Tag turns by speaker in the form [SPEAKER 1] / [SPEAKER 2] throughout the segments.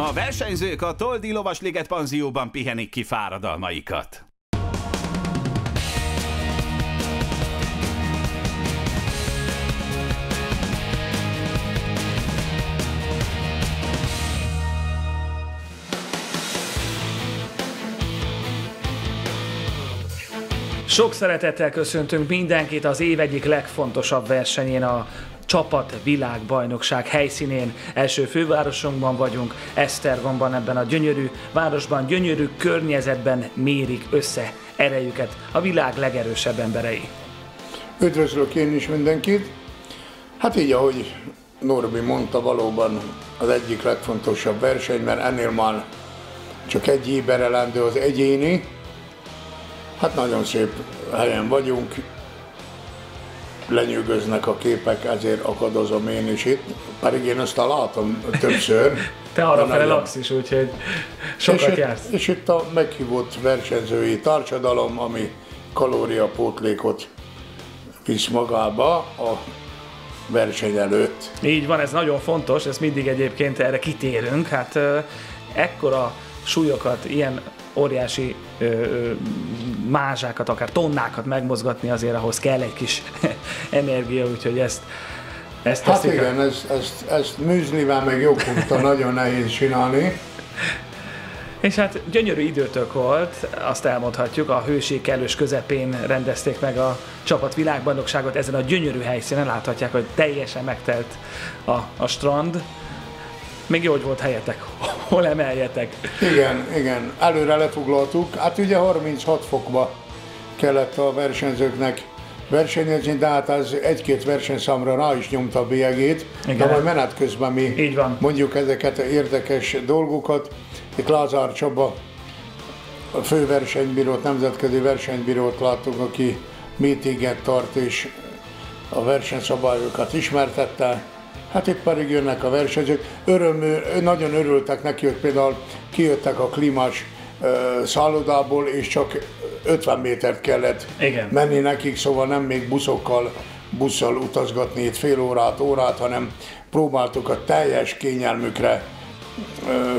[SPEAKER 1] A versenyzők a Toldi Lovasliget panzióban pihenik ki fáradalmaikat.
[SPEAKER 2] Sok szeretettel köszöntünk mindenkit az év egyik legfontosabb versenyén, a csapat világbajnokság helyszínén. Első fővárosunkban vagyunk, Esztergomban, ebben a gyönyörű városban, gyönyörű környezetben mérik össze erejüket a világ legerősebb emberei.
[SPEAKER 3] Üdvözlök én is mindenkit. Hát így, ahogy Norbi mondta, valóban az egyik legfontosabb verseny, mert ennél már csak egy éberelendő az egyéni. Hát nagyon szép helyen vagyunk, lenyűgöznek a képek, ezért akadozom én is itt, pedig én ezt látom többször.
[SPEAKER 2] Te arra fele laksz is, úgyhogy sokat
[SPEAKER 3] és
[SPEAKER 2] jársz.
[SPEAKER 3] Itt, és itt a meghívott versenyzői társadalom, ami kalóriapótlékot visz magába a verseny előtt.
[SPEAKER 2] Így van, ez nagyon fontos, ez mindig egyébként erre kitérünk. Hát ekkora súlyokat, ilyen óriási ö, ö, mázsákat, akár tonnákat megmozgatni, azért ahhoz kell egy kis energia, úgyhogy ezt, ezt
[SPEAKER 3] Hát
[SPEAKER 2] teszik a-
[SPEAKER 3] igen, ezt, ezt, ezt műzlivel meg joghurta nagyon nehéz csinálni.
[SPEAKER 2] És hát gyönyörű időtök volt, azt elmondhatjuk, a hőség kellős közepén rendezték meg a csapat világbajnokságot ezen a gyönyörű helyszínen, láthatják, hogy teljesen megtelt a, a strand. Még jó, hogy volt helyetek, hol emeljetek.
[SPEAKER 3] Igen, igen, előre lefoglaltuk. Hát ugye 36 fokba kellett a versenyzőknek versenyezni, de hát az egy-két versenyszámra rá is nyomta a bélyegét. De
[SPEAKER 2] Igen.
[SPEAKER 3] majd menet közben mi
[SPEAKER 2] Így van.
[SPEAKER 3] mondjuk ezeket a érdekes dolgokat. Itt Lázár Csaba, a fő versenybírót, nemzetközi versenybírót láttuk, aki meetinget tart és a versenyszabályokat ismertette. Hát itt pedig jönnek a versenyzők. Öröm, nagyon örültek neki, hogy például kijöttek a klímás szállodából, és csak 50 métert kellett
[SPEAKER 2] Igen.
[SPEAKER 3] menni nekik, szóval nem még buszokkal, busszal utazgatni itt fél órát, órát, hanem próbáltuk a teljes kényelmükre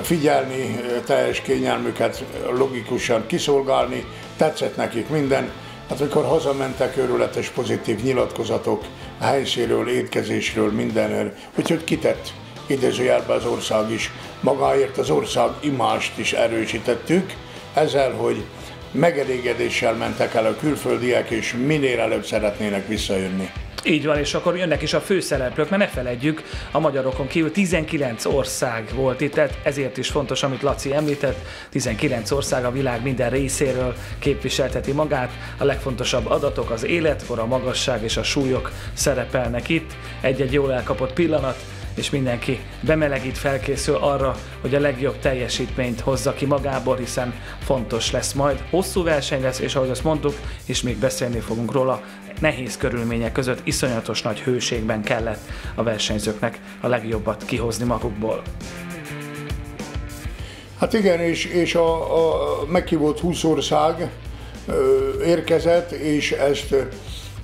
[SPEAKER 3] figyelni, teljes kényelmüket logikusan kiszolgálni, tetszett nekik minden. Hát amikor hazamentek, örületes pozitív nyilatkozatok a helyszínről, étkezésről, mindenről, úgyhogy kitett idézőjelben az ország is. Magáért az ország imást is erősítettük, ezzel, hogy megelégedéssel mentek el a külföldiek, és minél előbb szeretnének visszajönni.
[SPEAKER 2] Így van, és akkor jönnek is a főszereplők, mert ne feledjük, a magyarokon kívül 19 ország volt itt, tehát ezért is fontos, amit Laci említett, 19 ország a világ minden részéről képviselteti magát, a legfontosabb adatok, az életkor, a magasság és a súlyok szerepelnek itt, egy-egy jól elkapott pillanat, és mindenki bemelegít, felkészül arra, hogy a legjobb teljesítményt hozza ki magából, hiszen fontos lesz majd. Hosszú verseny lesz, és ahogy azt mondtuk, és még beszélni fogunk róla, nehéz körülmények között iszonyatos nagy hőségben kellett a versenyzőknek a legjobbat kihozni magukból.
[SPEAKER 3] Hát igen, és, és a, a meghívott 20 ország érkezett, és ezt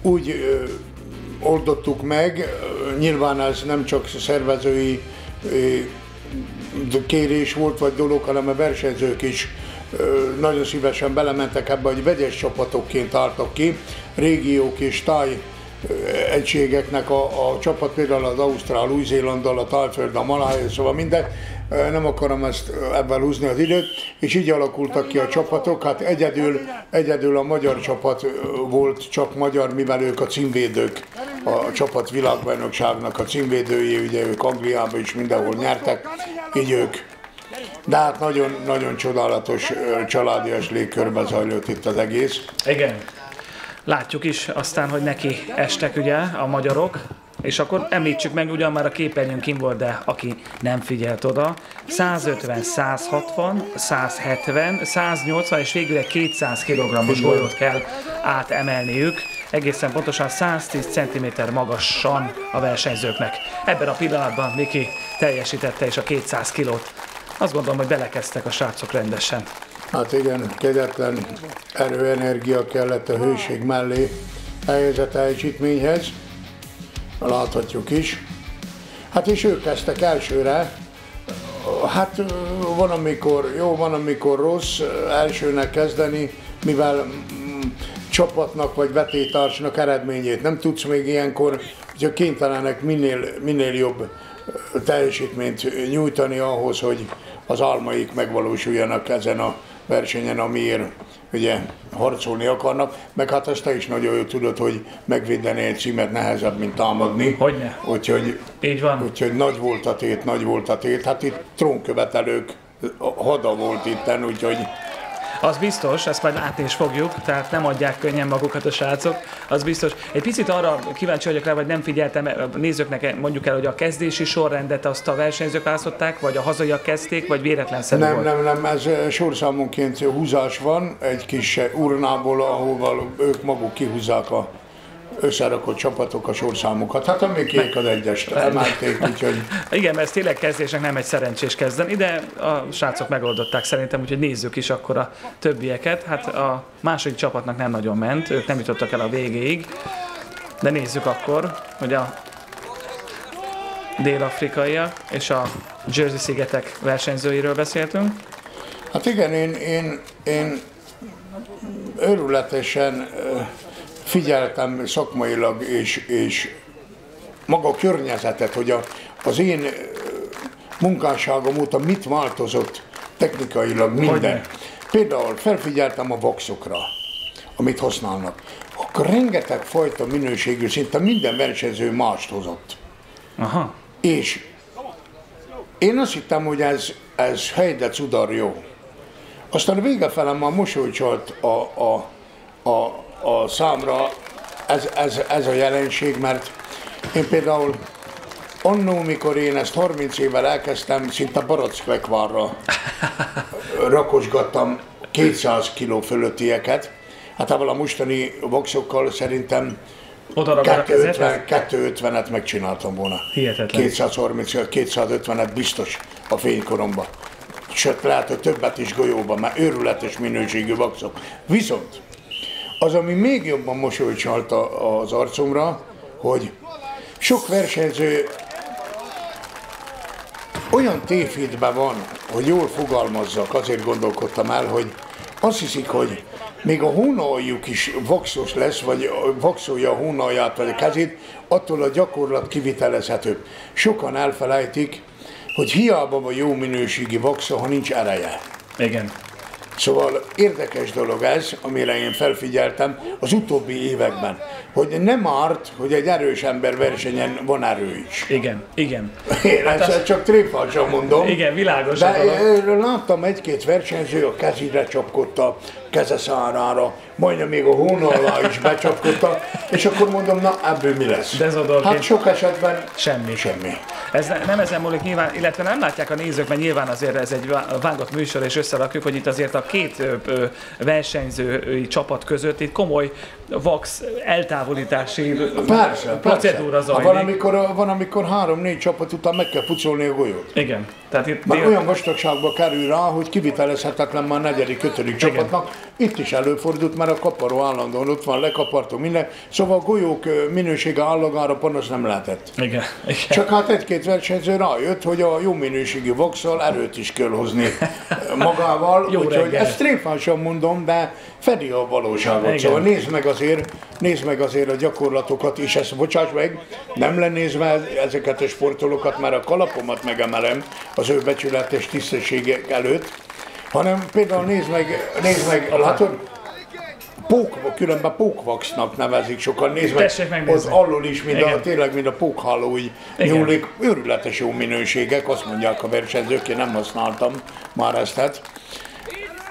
[SPEAKER 3] úgy oldottuk meg, nyilván ez nem csak szervezői ö, kérés volt, vagy dolog, hanem a versenyzők is nagyon szívesen belementek ebbe, hogy vegyes csapatokként álltak ki, régiók és táj egységeknek a, a csapat, például az Ausztrál, Új-Zélanddal, a Tájföld, a Malája, szóval minden, Ö, nem akarom ezt ebben húzni az időt, és így alakultak ki a csapatok, hát egyedül, egyedül a magyar csapat volt csak magyar, mivel ők a címvédők, a csapat világbajnokságnak a címvédői, ugye ők Angliában is mindenhol nyertek, így ők de hát nagyon, nagyon csodálatos, családias légkörben zajlott itt az egész.
[SPEAKER 2] Igen. Látjuk is aztán, hogy neki estek ugye a magyarok, és akkor említsük meg, ugyan már a képernyőn kim volt, de aki nem figyelt oda, 150, 160, 170, 180 és végül egy 200 kg-os golyót kell átemelniük, egészen pontosan 110 cm magasan a versenyzőknek. Ebben a pillanatban Miki teljesítette is a 200 kilót. Azt gondolom, hogy belekezdtek a srácok rendesen.
[SPEAKER 3] Hát igen, kegyetlen erőenergia kellett a hőség mellé ehhez a teljesítményhez, láthatjuk is. Hát és ők kezdtek elsőre Hát van, amikor jó, van, amikor rossz elsőnek kezdeni, mivel mm, csapatnak vagy vetétársnak eredményét nem tudsz még ilyenkor, hogy kénytelenek minél, minél jobb teljesítményt nyújtani ahhoz, hogy az álmaik megvalósuljanak ezen a versenyen, amiért ugye harcolni akarnak, meg hát azt te is nagyon jól tudod, hogy megvédeni egy címet nehezebb, mint támadni.
[SPEAKER 2] Hogyne.
[SPEAKER 3] Úgyhogy,
[SPEAKER 2] Így van.
[SPEAKER 3] úgyhogy nagy volt a tét, nagy volt a tét. Hát itt trónkövetelők hada volt itten, úgyhogy
[SPEAKER 2] Az biztos, ezt majd látni is fogjuk, tehát nem adják könnyen magukat a srácok, az biztos. Egy picit arra kíváncsi vagyok rá, vagy nem figyeltem, a nézőknek mondjuk el, hogy a kezdési sorrendet azt a versenyzők választották, vagy a hazaiak kezdték, vagy véletlenszerű
[SPEAKER 3] nem,
[SPEAKER 2] volt?
[SPEAKER 3] nem, nem, ez eh, sorszámonként húzás van, egy kis eh, urnából, ahol ők maguk kihúzzák a összerakott csapatok a sorszámokat. Hát a kék az egyest emelték, úgyhogy
[SPEAKER 2] Igen, mert ez tényleg kezdésnek nem egy szerencsés kezdeni, de a srácok megoldották szerintem, úgyhogy nézzük is akkor a többieket. Hát a második csapatnak nem nagyon ment, ők nem jutottak el a végéig, de nézzük akkor, hogy a dél-afrikaiak és a Jersey-szigetek versenyzőiről beszéltünk.
[SPEAKER 3] Hát igen, én, én, én örületesen figyeltem szakmailag és, és maga a környezetet, hogy a, az én munkásságom óta mit változott technikailag minden. Például felfigyeltem a voxokra, amit használnak. Akkor rengeteg fajta minőségű, szinte minden versenyző mást hozott.
[SPEAKER 2] Aha,
[SPEAKER 3] És én azt hittem, hogy ez, ez helyde cudar jó. Aztán a vége fele már mosolycsolt a, a, a, a számra ez, ez, ez a jelenség, mert én például annó, mikor én ezt 30 évvel elkezdtem, szinte barackvekvárra rakosgattam 200 kiló fölöttieket. Hát abban a mostani voxokkal szerintem
[SPEAKER 2] oda ragad a kezedhez?
[SPEAKER 3] 250, 250-et megcsináltam volna.
[SPEAKER 2] Hihetetlen.
[SPEAKER 3] 230 250-et biztos a fénykoromba. Sőt, lehet, hogy többet is golyóban, mert őrületes minőségű vaxok. Viszont az, ami még jobban mosolyt az arcomra, hogy sok versenyző olyan tévhitben van, hogy jól fogalmazzak, azért gondolkodtam el, hogy azt hiszik, hogy még a hónaljuk is vaxos lesz, vagy vaxolja a hónalját, vagy a kezét, attól a gyakorlat kivitelezhető. Sokan elfelejtik, hogy hiába van jó minőségi vaxa, ha nincs ereje.
[SPEAKER 2] Igen.
[SPEAKER 3] Szóval érdekes dolog ez, amire én felfigyeltem az utóbbi években, hogy nem árt, hogy egy erős ember versenyen van erő is.
[SPEAKER 2] Igen, igen.
[SPEAKER 3] Én ezt csak tréfásan mondom.
[SPEAKER 2] Igen, világos
[SPEAKER 3] De láttam egy-két versenyző a kezére csapkodta, keze szárára, majdnem még a hónalá is becsapkodta, és akkor mondom, na ebből mi lesz?
[SPEAKER 2] Dezodorként.
[SPEAKER 3] Hát sok esetben
[SPEAKER 2] Semmi.
[SPEAKER 3] semmi.
[SPEAKER 2] Ez ne- nem ezen múlik nyilván, illetve nem látják a nézők, mert nyilván azért ez egy vá- vágott műsor, és összerakjuk, hogy itt azért a két versenyzői csapat között itt komoly vax eltávolítási
[SPEAKER 3] Persze,
[SPEAKER 2] procedúra
[SPEAKER 3] persze.
[SPEAKER 2] zajlik.
[SPEAKER 3] Van, amikor, van, amikor három-négy csapat után meg kell pucolni a golyót.
[SPEAKER 2] Igen. Tehát itt
[SPEAKER 3] Már
[SPEAKER 2] dél-
[SPEAKER 3] olyan vastagságba kerül rá, hogy kivitelezhetetlen már negyedik, ötödik csapatnak. Itt is előfordult, mert a kaparó állandóan ott van, lekapartó minden. Szóval a golyók minősége állagára panasz nem lehetett.
[SPEAKER 2] Igen. Igen.
[SPEAKER 3] Csak hát egy-két versenyző rájött, hogy a jó minőségű voxal erőt is kell hozni magával.
[SPEAKER 2] Jó
[SPEAKER 3] úgyhogy
[SPEAKER 2] reggel.
[SPEAKER 3] ezt tréfásan mondom, de fedi a valóságot.
[SPEAKER 2] Igen.
[SPEAKER 3] Szóval nézd meg azért, nézd meg azért a gyakorlatokat, és ezt bocsáss meg, nem lenézve ezeket a sportolókat, mert a kalapomat megemelem az ő becsületes tisztességek előtt, hanem például nézd meg, nézd meg, látod, pók, különben pókvaxnak nevezik sokan. Nézd meg, ott alul is, mint a,
[SPEAKER 2] Igen.
[SPEAKER 3] tényleg, mint a pókháló, így
[SPEAKER 2] Igen.
[SPEAKER 3] nyúlik. Őrületes jó minőségek, azt mondják a versenyzők, én nem használtam már ezt. Hát,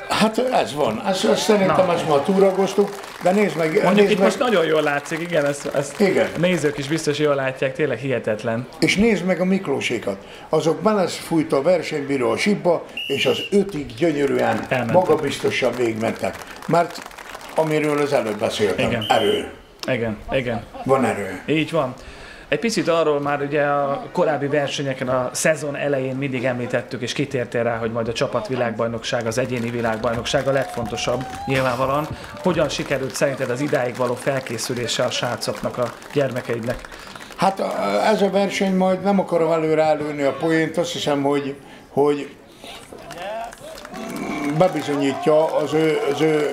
[SPEAKER 3] hát ez van, ezt, ezt szerintem
[SPEAKER 2] Na.
[SPEAKER 3] ezt már túragoztuk, de nézd meg,
[SPEAKER 2] Mondjuk
[SPEAKER 3] nézd
[SPEAKER 2] itt
[SPEAKER 3] meg
[SPEAKER 2] most nagyon jól látszik, igen, ezt, ezt
[SPEAKER 3] Igen.
[SPEAKER 2] a nézők is biztos jól látják, tényleg hihetetlen.
[SPEAKER 3] és nézd meg a Miklósékat. Azok belefújt a versenybíró a sibba, és az ötig gyönyörűen,
[SPEAKER 2] Elmentek.
[SPEAKER 3] magabiztosan végigmentek. Mert amiről az előbb beszéltem,
[SPEAKER 2] Igen.
[SPEAKER 3] erő.
[SPEAKER 2] Igen, igen.
[SPEAKER 3] Van erő.
[SPEAKER 2] Így van. Egy picit arról már ugye a korábbi versenyeken a szezon elején mindig említettük, és kitértél rá, hogy majd a csapatvilágbajnokság, az egyéni világbajnokság a legfontosabb nyilvánvalóan. Hogyan sikerült szerinted az idáig való felkészülése a srácoknak, a gyermekeidnek?
[SPEAKER 3] Hát ez a verseny majd nem akarom előre előni a poént, azt hiszem, hogy, hogy bebizonyítja az ő, az ő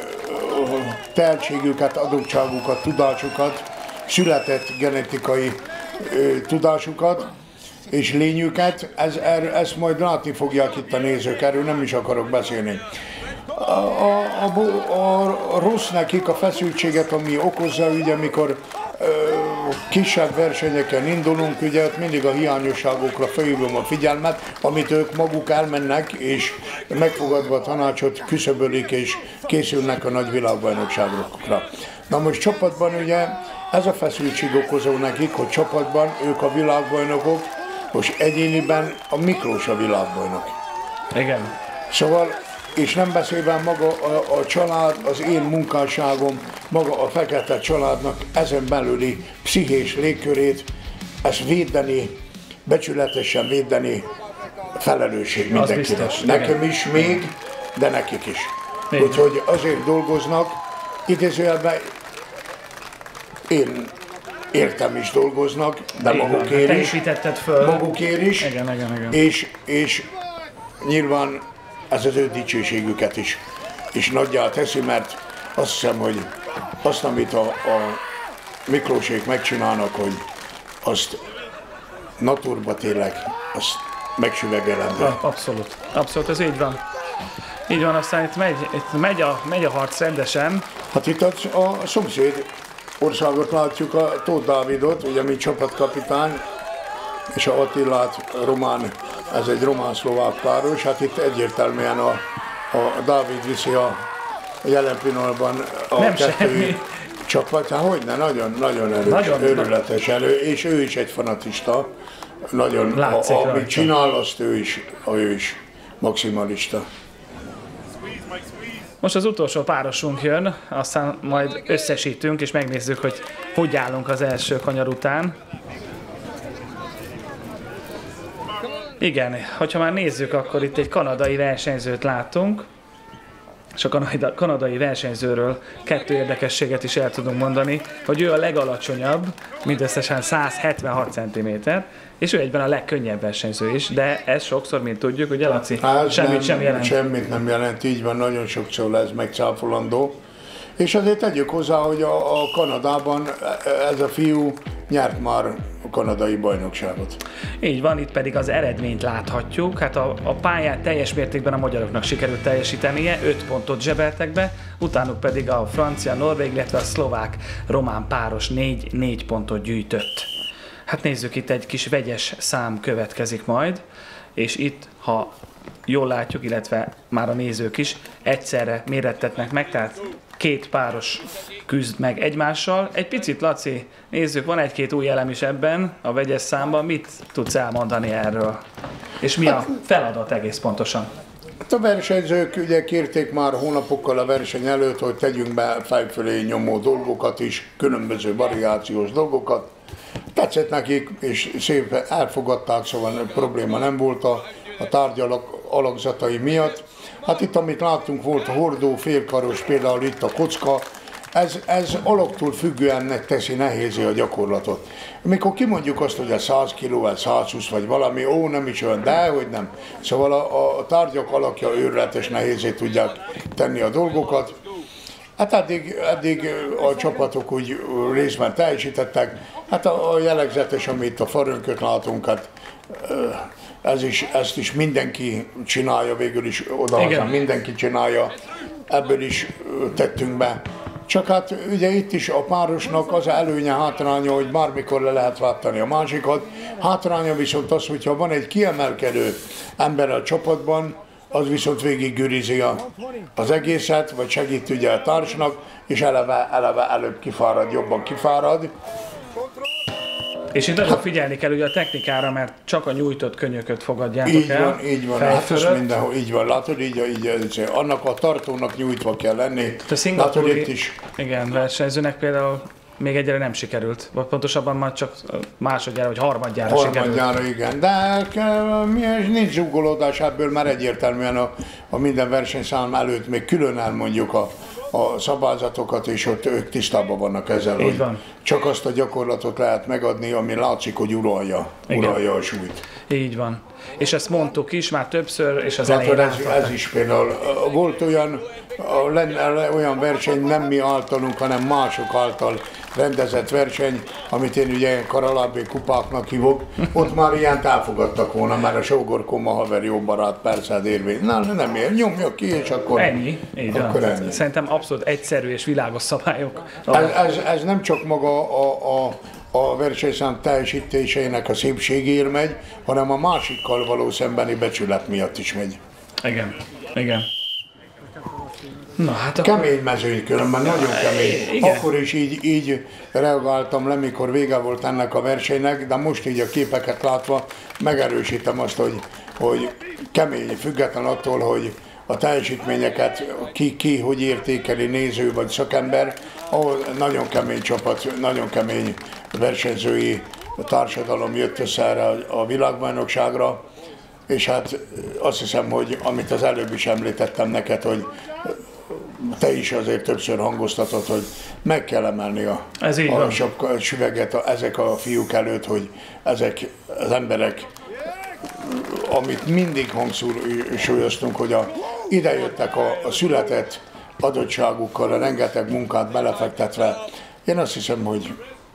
[SPEAKER 3] tehetségüket, adottságukat, tudásukat, született genetikai tudásukat és lényüket, ez, er, ezt majd látni fogják itt a nézők, erről nem is akarok beszélni. A, a, a, a rossz nekik a feszültséget, ami okozza, ugye, amikor kisebb versenyeken indulunk, ugye ott mindig a hiányosságokra felhívom a figyelmet, amit ők maguk elmennek, és megfogadva a tanácsot küszöbölik, és készülnek a nagy világbajnokságokra. Na most csapatban ugye ez a feszültség okozó nekik, hogy csapatban ők a világbajnokok, most egyéniben a Miklós a világbajnok.
[SPEAKER 2] Igen.
[SPEAKER 3] Szóval, és nem beszélve maga a, a család, az én munkásságom, maga a fekete családnak ezen belüli pszichés légkörét, ezt védeni, becsületesen védeni, felelősség mindenkinek. Nekem
[SPEAKER 2] igen.
[SPEAKER 3] is még, de nekik is.
[SPEAKER 2] Még.
[SPEAKER 3] Úgyhogy azért dolgoznak, idézőjelben én értem is dolgoznak, de
[SPEAKER 2] Így van.
[SPEAKER 3] magukért
[SPEAKER 2] Te
[SPEAKER 3] is
[SPEAKER 2] föl.
[SPEAKER 3] magukért is,
[SPEAKER 2] Igen, igen, igen.
[SPEAKER 3] És, és nyilván ez az ő dicsőségüket is, is nagyjá teszi, mert azt hiszem, hogy azt, amit a, a Miklósék megcsinálnak, hogy azt naturba tényleg, azt megsüvegelendő.
[SPEAKER 2] Abszolút. Abszolút, ez így van. Így van, aztán itt megy, itt megy, a, megy a harc rendesen.
[SPEAKER 3] Hát itt a, a szomszéd országot látjuk, a Tóth Dávidot, ugye mi csapatkapitány, és a Attilát román, ez egy román-szlovák páros, hát itt egyértelműen a, a Dávid viszi a jelen pillanatban a
[SPEAKER 2] Nem
[SPEAKER 3] kettő
[SPEAKER 2] semmi.
[SPEAKER 3] csapat, hát hogyne, nagyon, nagyon erős,
[SPEAKER 2] Nagyon.
[SPEAKER 3] őrületes elő, és ő is egy fanatista, nagyon,
[SPEAKER 2] Látszik
[SPEAKER 3] a, amit
[SPEAKER 2] rajta.
[SPEAKER 3] csinál, azt ő is, ő is maximalista.
[SPEAKER 2] Most az utolsó párosunk jön, aztán majd összesítünk, és megnézzük, hogy hogy állunk az első kanyar után. Igen, hogyha már nézzük, akkor itt egy kanadai versenyzőt látunk, és a kanada- kanadai versenyzőről kettő érdekességet is el tudunk mondani, hogy ő a legalacsonyabb, mindösszesen 176 cm, és ő egyben a legkönnyebb versenyző is, de ez sokszor, mint tudjuk, ugye Laci,
[SPEAKER 3] Hát
[SPEAKER 2] semmit
[SPEAKER 3] nem,
[SPEAKER 2] sem jelent.
[SPEAKER 3] Semmit nem jelent, így van, nagyon sokszor lesz megcáfolandó. És azért tegyük hozzá, hogy a, a Kanadában ez a fiú nyert már a kanadai bajnokságot.
[SPEAKER 2] Így van, itt pedig az eredményt láthatjuk. Hát a, a pályát teljes mértékben a magyaroknak sikerült teljesítenie, 5 pontot zsebeltek be, utánuk pedig a francia, norvég, illetve a szlovák román páros 4-4 pontot gyűjtött. Hát nézzük, itt egy kis vegyes szám következik majd, és itt, ha jól látjuk, illetve már a nézők is, egyszerre mérettetnek meg, tehát két páros küzd meg egymással. Egy picit, Laci, nézzük, van egy-két új elem is ebben a vegyes számban. Mit tudsz elmondani erről? És mi a feladat egész pontosan?
[SPEAKER 3] Hát a versenyzők ugye kérték már hónapokkal a verseny előtt, hogy tegyünk be fejfölé nyomó dolgokat is, különböző variációs dolgokat. Tetszett nekik, és szépen elfogadták, szóval probléma nem volt a, a tárgyalak alakzatai miatt. Hát itt, amit láttunk, volt a hordó, félkaros, például itt a kocka, ez, ez alaktól függően teszi nehézé a gyakorlatot. Amikor kimondjuk azt, hogy a 100 kg, ez 120 vagy valami, ó, nem is olyan, de hogy nem. Szóval a, a tárgyak alakja őrületes nehézé tudják tenni a dolgokat. Hát eddig, eddig a csapatok úgy részben teljesítettek. Hát a, a jellegzetes, amit a farönköt látunk, hát ez is, ezt is mindenki csinálja, végül is oda mindenki csinálja. Ebből is tettünk be. Csak hát ugye itt is a párosnak az előnye, hátránya, hogy bármikor le lehet váltani a másikat. Hátránya viszont az, hogyha van egy kiemelkedő ember a csapatban, az viszont végig gürizi a, az egészet, vagy segít ugye a társnak, és eleve, eleve előbb kifárad, jobban kifárad.
[SPEAKER 2] És itt nagyon figyelni kell ugye a technikára, mert csak a nyújtott könyököt fogadjátok
[SPEAKER 3] Így
[SPEAKER 2] el.
[SPEAKER 3] van, így van, hát ez mindenhol így van, látod, így, így, így, annak a tartónak nyújtva kell lenni.
[SPEAKER 2] A
[SPEAKER 3] Látod
[SPEAKER 2] szingapúri
[SPEAKER 3] itt is,
[SPEAKER 2] igen, versenyzőnek például még egyre nem sikerült, vagy pontosabban már csak másodjára vagy harmadjára sikerült.
[SPEAKER 3] harmadjára igen, de mi, nincs zsugolódás ebből, mert egyértelműen a, a minden versenyszám előtt még külön elmondjuk a, a szabályzatokat, és ott ők tisztában vannak ezzel,
[SPEAKER 2] Így van.
[SPEAKER 3] csak azt a gyakorlatot lehet megadni, ami látszik, hogy uralja,
[SPEAKER 2] Igen.
[SPEAKER 3] uralja a súlyt.
[SPEAKER 2] Így van. És ezt mondtuk is már többször, és az
[SPEAKER 3] Tehát
[SPEAKER 2] elején
[SPEAKER 3] ez, ez is például volt olyan, lenne olyan verseny, nem mi általunk, hanem mások által rendezett verseny, amit én ugye ilyen karalábbi kupáknak hívok, ott már ilyent elfogadtak volna, mert a Sógor Koma haver jó barát, persze, hát érvény. Na, nem ér, nyomja ki, és akkor...
[SPEAKER 2] Ennyi, így van.
[SPEAKER 3] Akkor ennyi.
[SPEAKER 2] Szerintem abszolút egyszerű és világos szabályok.
[SPEAKER 3] Ez, ez, ez nem csak maga a, a, a versenyszám teljesítéseinek a szépségéért megy, hanem a másikkal való szembeni becsület miatt is megy.
[SPEAKER 2] Igen, igen. Na hát akkor...
[SPEAKER 3] Kemény mezőny különben, nagyon kemény.
[SPEAKER 2] Igen.
[SPEAKER 3] Akkor is így, így reagáltam le, mikor vége volt ennek a versenynek, de most így a képeket látva megerősítem azt, hogy, hogy kemény, független attól, hogy a teljesítményeket ki, ki hogy értékeli néző vagy szakember, ahol nagyon kemény csapat, nagyon kemény versenyzői társadalom jött össze erre a- a világbajnokságra, és hát azt hiszem, hogy amit az előbb is említettem neked, hogy te is azért többször hangoztatod, hogy meg kell emelni a,
[SPEAKER 2] Ez így
[SPEAKER 3] a süveget a, ezek a fiúk előtt, hogy ezek az emberek, amit mindig hangsúlyoztunk, hogy a, idejöttek a, a született adottságukkal, a rengeteg munkát belefektetve. Én azt hiszem, hogy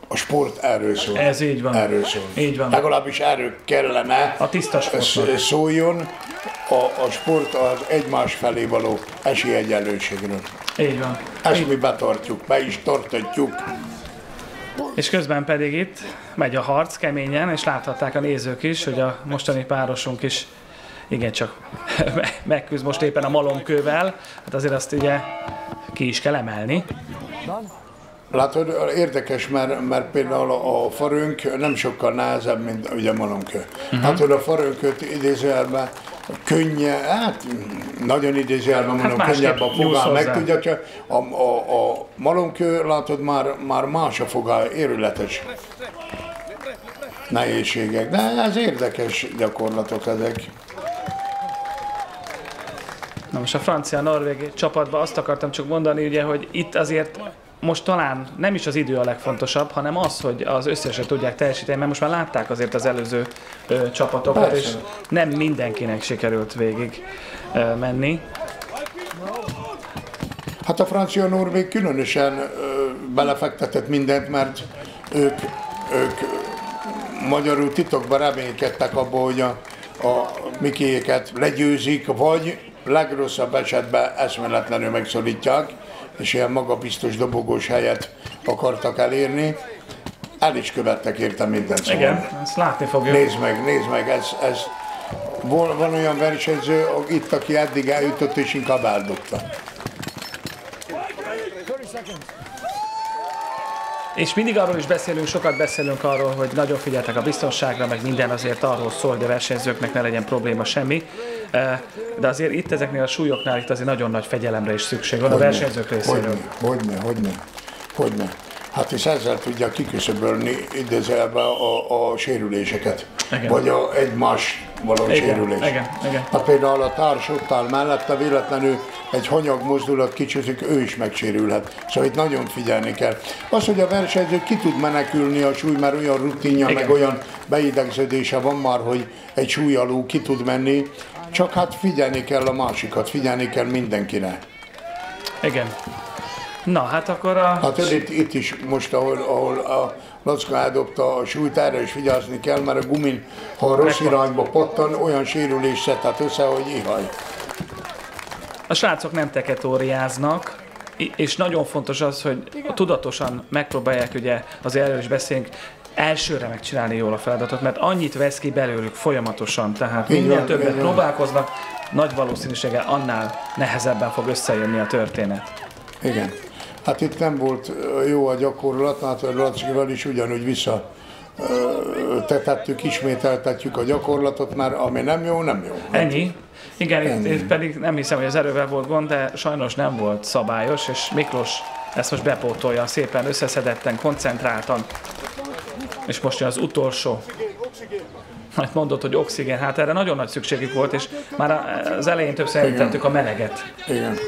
[SPEAKER 3] a sport erről szól.
[SPEAKER 2] Ez így van.
[SPEAKER 3] Erről szól.
[SPEAKER 2] Így van.
[SPEAKER 3] Legalábbis erről kellene
[SPEAKER 2] A tiszta sportnak.
[SPEAKER 3] sz- szóljon a, a sport az egymás felé való esélyegyenlőségről.
[SPEAKER 2] Így van.
[SPEAKER 3] Ezt mi betartjuk, be is tartatjuk.
[SPEAKER 2] És közben pedig itt megy a harc keményen, és láthatták a nézők is, hogy a mostani párosunk is igencsak megküzd most éppen a malomkővel. Hát azért azt ugye ki is kell emelni.
[SPEAKER 3] Látod, érdekes, mert, mert például a, farönk nem sokkal nehezebb, mint ugye malomkő. Uh-huh. Látod, a farönköt idézőjelben könnye, hát nagyon idézőjelben mondom,
[SPEAKER 2] másképp
[SPEAKER 3] könnyebb a
[SPEAKER 2] hozzá.
[SPEAKER 3] meg tudja, csak a, a, a malomkő, látod, már, már más a fogál, érületes nehézségek. De ez érdekes gyakorlatok ezek.
[SPEAKER 2] Na most a francia-norvég csapatban azt akartam csak mondani, ugye, hogy itt azért most talán nem is az idő a legfontosabb, hanem az, hogy az összeset tudják teljesíteni, mert most már látták azért az előző ö, csapatokat,
[SPEAKER 3] Persze.
[SPEAKER 2] és nem mindenkinek sikerült végig ö, menni.
[SPEAKER 3] Hát a francia-norvég különösen ö, belefektetett mindent, mert ők, ők magyarul titokban reménykedtek abból, hogy a, a Mikéjéket legyőzik, vagy legrosszabb esetben eszméletlenül megszorítják, és ilyen magabiztos dobogós helyet akartak elérni. El is követtek érte mindent. Szóval.
[SPEAKER 2] Igen, ezt látni fogjuk.
[SPEAKER 3] Nézd meg, nézd meg, ez, ez van, van olyan versenyző itt, aki eddig eljutott, és inkább eldobta.
[SPEAKER 2] És mindig arról is beszélünk, sokat beszélünk arról, hogy nagyon figyeltek a biztonságra, meg minden azért arról szól, hogy a versenyzőknek ne legyen probléma semmi. Eh, De azért itt ezeknél a súlyoknál itt azért nagyon nagy fegyelemre is szükség van a versenyzők részéről.
[SPEAKER 3] Hogyne, hogyne, hogyne, hogyne. Hát és ezzel tudja kiküszöbölni idézelve a, a sérüléseket.
[SPEAKER 2] Igen.
[SPEAKER 3] Vagy a egymás való
[SPEAKER 2] Igen,
[SPEAKER 3] sérülés.
[SPEAKER 2] igen, igen.
[SPEAKER 3] Hát például a társ ott áll mellette, véletlenül egy hanyag mozdulat kicsúszik, ő is megsérülhet. Szóval itt nagyon figyelni kell. Az, hogy a versenyző ki tud menekülni a súly, mert olyan rutinja,
[SPEAKER 2] Igen.
[SPEAKER 3] meg olyan beidegződése van már, hogy egy súly alul ki tud menni, csak hát figyelni kell a másikat, figyelni kell mindenkire.
[SPEAKER 2] Igen. Na, hát akkor a...
[SPEAKER 3] Hát ez itt, itt is most, ahol, ahol a Lacka eldobta a súlyt, erre is vigyázni kell, mert a gumin, ha a rossz irányba pattan, olyan sérülés szedhet össze, hogy ihaj.
[SPEAKER 2] A srácok nem teketóriáznak, és nagyon fontos az, hogy tudatosan megpróbálják, ugye azért erről is beszélünk, elsőre megcsinálni jól a feladatot, mert annyit vesz ki belőlük folyamatosan, tehát
[SPEAKER 3] Így
[SPEAKER 2] minél többet
[SPEAKER 3] van.
[SPEAKER 2] próbálkoznak, nagy valószínűséggel annál nehezebben fog összejönni a történet.
[SPEAKER 3] Igen. Hát itt nem volt jó a gyakorlat, hát a Lacival is ugyanúgy vissza tetettük, ismételtetjük a gyakorlatot, mert ami nem jó, nem jó.
[SPEAKER 2] Ennyi. Igen, itt, itt pedig nem hiszem, hogy az erővel volt gond, de sajnos nem volt szabályos, és Miklós ezt most bepótolja szépen, összeszedetten, koncentráltan. És most jön az utolsó. Hát mondott, hogy oxigén, hát erre nagyon nagy szükségük volt, és már az elején többször említettük a meleget.
[SPEAKER 3] Igen.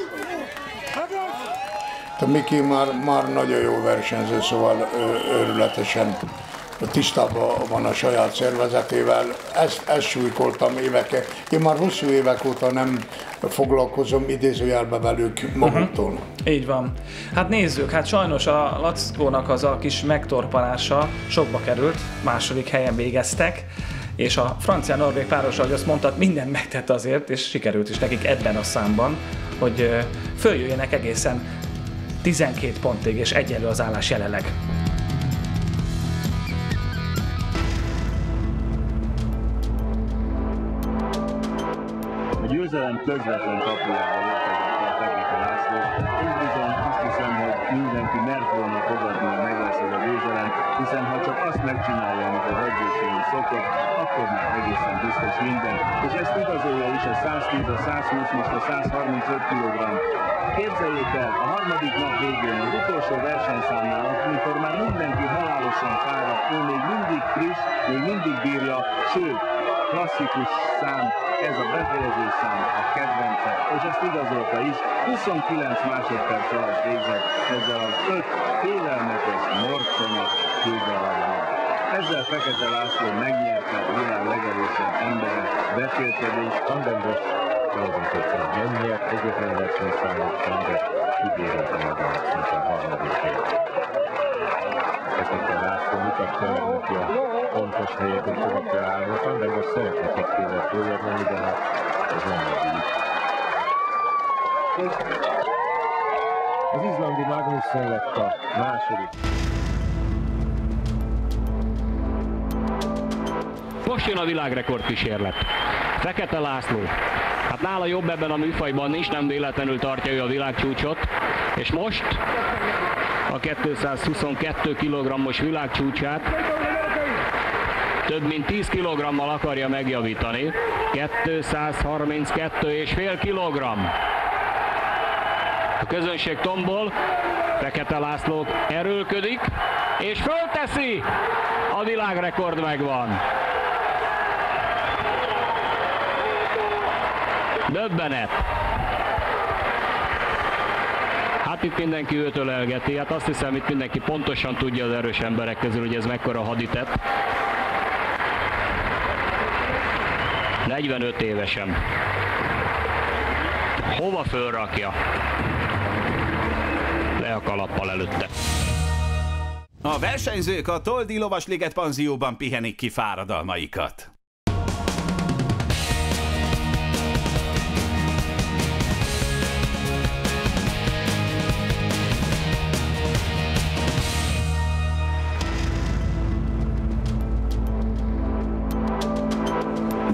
[SPEAKER 3] A Miki már, már nagyon jó versenyző, szóval őrületesen tisztában van a saját szervezetével. Ezt, ezt súlykoltam évekkel. Én már hosszú évek óta nem foglalkozom idézőjelbe velük maguktól.
[SPEAKER 2] Uh-huh. Így van. Hát nézzük, hát sajnos a Lackónak az a kis megtorpalása sokba került, második helyen végeztek, és a francia-norvég páros, ahogy azt mondtad, mindent megtett azért, és sikerült is nekik ebben a számban, hogy följöjjenek egészen 12 pontig, és egyenlő az állás jelenleg.
[SPEAKER 4] győzelem közvetlen a Fekete László. Én bizony azt hiszem, hogy mindenki mert volna fogadni, hogy meg lesz ez a győzelem, hiszen ha csak azt megcsinálja, amit az edzőségünk szokott, akkor már biztos minden. És ezt igazolja is a 110, a 120, most a 135 kg. Képzeljék el, a harmadik nap végén, az utolsó versenyszámnál, amikor már mindenki halálosan fáradt, ő még mindig friss, még mindig bírja, sőt, klasszikus szám, ez a befejező szám, a kedvence, és ezt igazolta is, 29 másodperc alatt végzett ezzel az 5 félelmetes morconyos kőbeladban. Ezzel Fekete László megnyerte a világ legerősebb embere beférkedés, Anderbos tulajdonképpen nem nyert egyetlen versenyszámot sem, de kibérelte magát, mint a harmadik helyet. Fekete László mutatta meg neki a pontos helyet, hogy hova kell állni. A Thunderbird szeretne följebb menni, de hát ez nem megy. Az izlandi Magnusson lett a második.
[SPEAKER 5] Most jön a világrekord kísérlet. Fekete László. Hát nála jobb ebben a műfajban nincs, nem véletlenül tartja ő a világcsúcsot. És most a 222 kg-os világcsúcsát több mint 10 kg-mal akarja megjavítani. 232,5 kg. A közönség tombol, Fekete László erőlködik, és fölteszi! A világrekord megvan. Döbbenet. Hát itt mindenki őt ölelgeti, hát azt hiszem itt mindenki pontosan tudja az erős emberek közül, hogy ez mekkora haditett. 45 évesen. Hova fölrakja? Le a kalappal előtte.
[SPEAKER 1] A versenyzők a Toldi Lovasliget panzióban pihenik ki fáradalmaikat.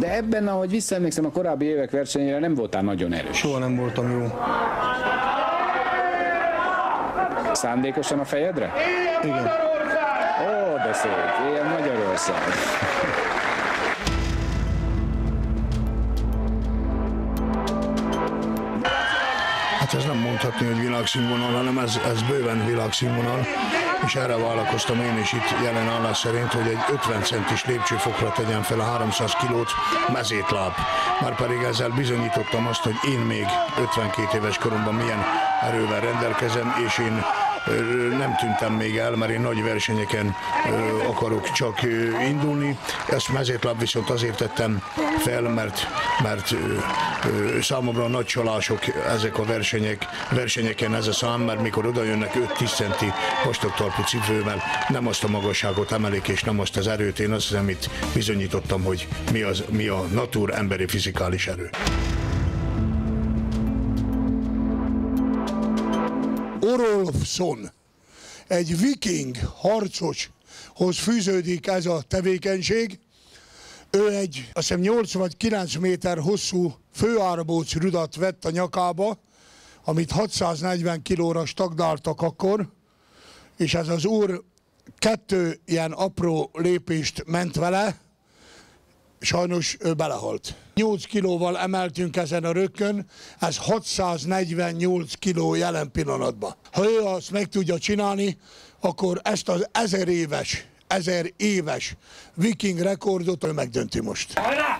[SPEAKER 6] Ebben, ahogy visszaemlékszem, a korábbi évek versenyére nem voltál nagyon erős.
[SPEAKER 7] Soha nem voltam jó.
[SPEAKER 6] Szándékosan a fejedre?
[SPEAKER 7] Igen.
[SPEAKER 6] Ó, de szép, ilyen Magyarország.
[SPEAKER 3] Hát ez nem mondhatni, hogy világszínvonal, hanem ez, ez bőven világszínvonal és erre vállalkoztam én is itt jelen állás szerint, hogy egy 50 centis lépcsőfokra tegyem fel a 300 kilót mezétláb. Már pedig ezzel bizonyítottam azt, hogy én még 52 éves koromban milyen erővel rendelkezem, és én nem tűntem még el, mert én nagy versenyeken akarok csak indulni. Ezt mezétláb viszont azért tettem fel, mert, mert számomra nagy csalások ezek a versenyek, versenyeken ez a szám, mert mikor oda jönnek 5-10 centi vastagtalpú cipővel, nem azt a magasságot emelik, és nem azt az erőt, én azt hiszem itt bizonyítottam, hogy mi, az, mi a natur emberi fizikális erő. Orolfson, egy viking harcoshoz fűződik ez a tevékenység. Ő egy, azt hiszem 8 vagy 9 méter hosszú főárbóc rudat vett a nyakába, amit 640 kilóra stagdáltak akkor, és ez az úr kettő ilyen apró lépést ment vele, sajnos ő belehalt. 8 kilóval emeltünk ezen a rökkön, ez 648 kiló jelen pillanatban. Ha ő azt meg tudja csinálni, akkor ezt az ezer éves, ezer éves viking rekordot ő megdönti most. Hajrá!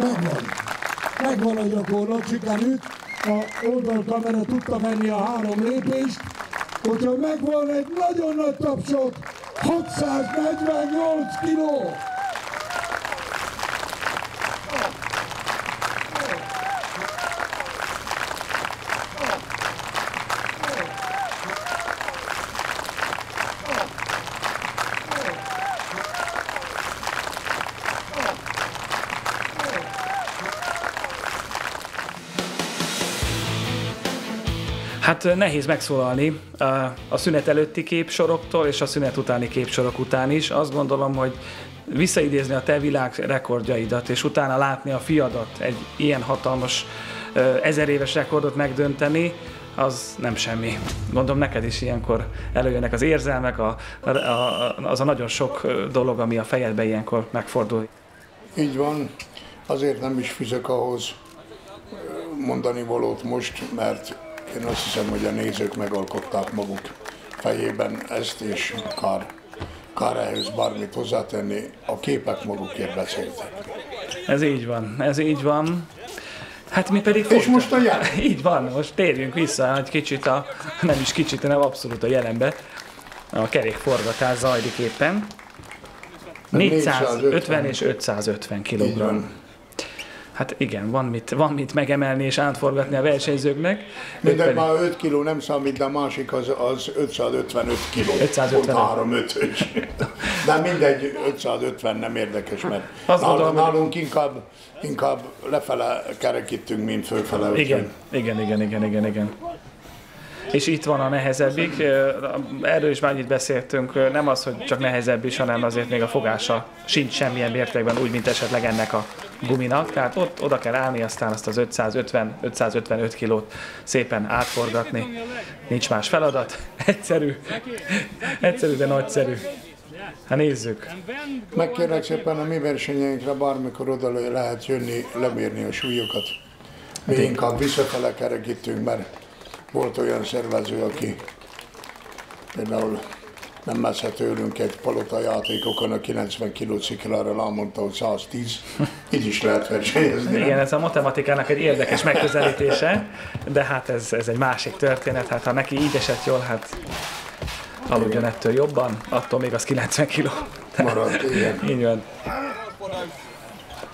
[SPEAKER 7] Megvan. Megvan a gyakorlat, sikerült. A oldalkamera tudta venni a három lépést, hogyha megvan egy nagyon nagy tapsot, 648 kiló.
[SPEAKER 2] Hát nehéz megszólalni a szünet előtti képsoroktól és a szünet utáni képsorok után is. Azt gondolom, hogy visszaidézni a te világ rekordjaidat, és utána látni a fiadat egy ilyen hatalmas ezer éves rekordot megdönteni, az nem semmi. Gondolom neked is ilyenkor előjönnek az érzelmek, a, a, az a nagyon sok dolog, ami a fejedbe ilyenkor megfordul.
[SPEAKER 3] Így van, azért nem is fizek ahhoz mondani valót most, mert én azt hiszem, hogy a nézők megalkották maguk fejében ezt, és kár, kár ehhez bármit hozzátenni, a képek magukért beszéltek.
[SPEAKER 2] Ez így van, ez így van. Hát mi pedig...
[SPEAKER 3] És most a jelen.
[SPEAKER 2] Így van, most térjünk vissza egy kicsit a, nem is kicsit, hanem abszolút a jelenbe. A kerékforgatás zajlik éppen. 450 és 550 kg. Hát igen, van mit, van mit megemelni és átforgatni a versenyzőknek.
[SPEAKER 3] Mindegy, pedig... már 5 kiló nem számít, de a másik az, az 555 kiló. 550. 3 5 De mindegy, 550 nem érdekes, mert Azt nálunk, gondolom, nálunk inkább, inkább lefele kerekítünk, mint fölfele.
[SPEAKER 2] Igen, igen, igen, igen, igen, igen és itt van a nehezebbik. Erről is már annyit beszéltünk, nem az, hogy csak nehezebb is, hanem azért még a fogása sincs semmilyen mértékben úgy, mint esetleg ennek a guminak. Tehát ott oda kell állni, aztán azt az 550-555 kilót szépen átforgatni. Nincs más feladat. Egyszerű. Egyszerű, de nagyszerű. Hát nézzük.
[SPEAKER 3] Megkérlek szépen a mi versenyeinkre bármikor oda lehet jönni, lemérni a súlyokat. Mi hát inkább visszafele kerekítünk, mert volt olyan szervező, aki például nem messze tőlünk egy palota játékokon a 90 kg ciklára elmondta, hogy 110. Így is lehet versenyezni.
[SPEAKER 2] Igen, ez a matematikának egy érdekes megközelítése, de hát ez, ez egy másik történet. Hát ha neki így esett jól, hát aludjon ettől jobban, attól még az 90 kg.
[SPEAKER 3] Maradt, igen.
[SPEAKER 2] Így van.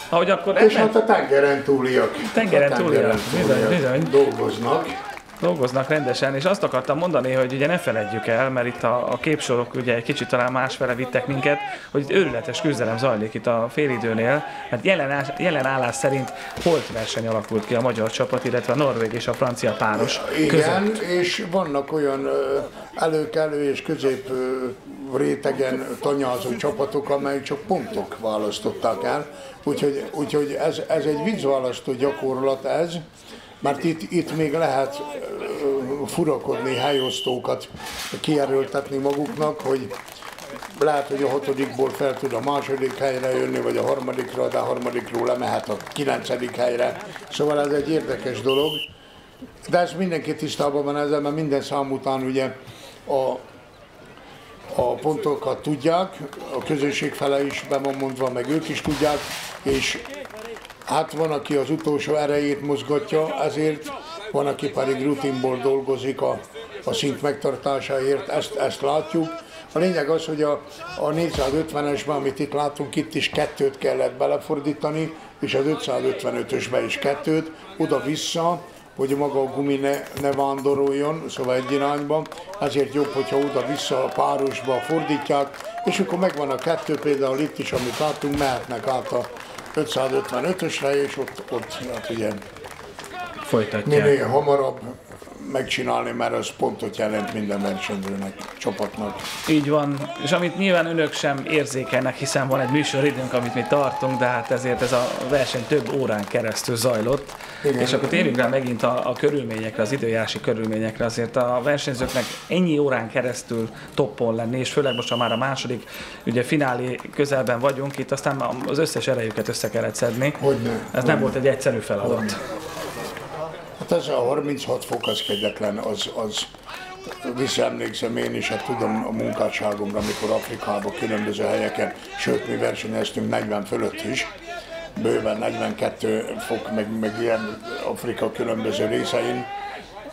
[SPEAKER 2] Ahogy akkor
[SPEAKER 3] És hát a tengeren túliak.
[SPEAKER 2] Tengeren, túliak, bizony, bizony.
[SPEAKER 3] Dolgoznak
[SPEAKER 2] dolgoznak rendesen, és azt akartam mondani, hogy ugye ne feledjük el, mert itt a, a képsorok ugye egy kicsit talán másfele vittek minket, hogy itt őrületes küzdelem zajlik itt a félidőnél, mert jelen, jelen állás szerint holt verseny alakult ki a magyar csapat, illetve a norvég és a francia páros
[SPEAKER 3] Igen, között. és vannak olyan előkelő és közép rétegen tanyázó csapatok, amelyek csak pontok választották el, úgyhogy, úgyhogy ez, ez egy vízválasztó gyakorlat ez, mert itt, itt még lehet furakodni, helyosztókat kijelöltetni maguknak, hogy lehet, hogy a hatodikból fel tud a második helyre jönni, vagy a harmadikra, de a harmadikról lemehet a kilencedik helyre. Szóval ez egy érdekes dolog. De ez mindenki tisztában van ezzel, mert minden szám után ugye a, a pontokat tudják, a közönség fele is be van mondva, meg ők is tudják, és Hát van, aki az utolsó erejét mozgatja, ezért van, aki pedig rutinból dolgozik a, a szint megtartásáért, ezt, ezt látjuk. A lényeg az, hogy a, a 450-esben, amit itt látunk, itt is kettőt kellett belefordítani, és az 555-ösben is kettőt, oda-vissza, hogy maga a gumi ne, ne vándoroljon, szóval egy irányba. Ezért jobb, hogyha oda-vissza a párosba fordítják, és akkor megvan a kettő, például itt is, amit látunk, mehetnek át a 555-ösre, és ott, ott hát ugye
[SPEAKER 2] Folytatják.
[SPEAKER 3] minél hamarabb megcsinálni, mert az pontot jelent minden versenyzőnek, csapatnak.
[SPEAKER 2] Így van, és amit nyilván önök sem érzékelnek, hiszen van egy műsoridőnk, amit mi tartunk, de hát ezért ez a verseny több órán keresztül zajlott. Igen. És akkor térjünk rá megint a, a körülményekre, az időjárási körülményekre. Azért a versenyzőknek ennyi órán keresztül toppon lenni, és főleg most, ha már a második ugye finálé közelben vagyunk, itt aztán az összes erejüket össze kellett szedni.
[SPEAKER 3] Hogyne,
[SPEAKER 2] ez
[SPEAKER 3] hogyne.
[SPEAKER 2] nem volt egy egyszerű feladat. Hogyne.
[SPEAKER 3] Hát ez a 36 fok az kegyetlen, az, az visszaemlékszem én is, hát tudom a munkásságomra, amikor Afrikában különböző helyeken, sőt mi versenyeztünk 40 fölött is, bőven 42 fok, meg, meg ilyen Afrika különböző részein,